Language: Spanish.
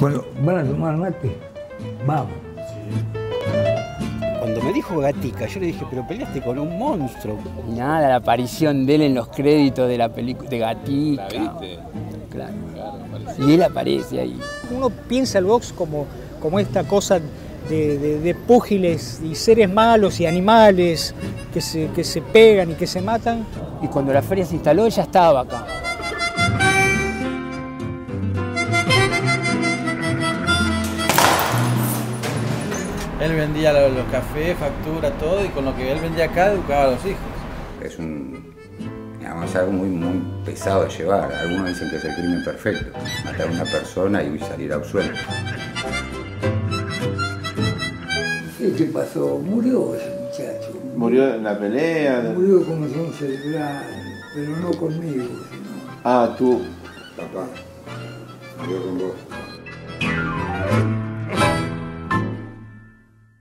Bueno, ¿van a tomar mate? Vamos. Cuando me dijo Gatica, yo le dije, pero peleaste con un monstruo. Nada, la aparición de él en los créditos de la película de Gatica. ¿La viste? Claro. Y él aparece ahí. Uno piensa el box como, como esta cosa de, de- de púgiles y seres malos y animales que se, que se pegan y que se matan. Y cuando la feria se instaló, ella estaba acá. Él vendía los, los cafés, factura, todo, y con lo que él vendía acá educaba a los hijos. Es un, digamos, algo muy, muy pesado de llevar. Algunos dicen que es el crimen perfecto, matar a una persona y salir absuelto. ¿Qué pasó? Murió ese muchacho. Murió en la pelea. Murió como son cerebral, pero no conmigo, sino Ah, tú. Papá, murió con vos.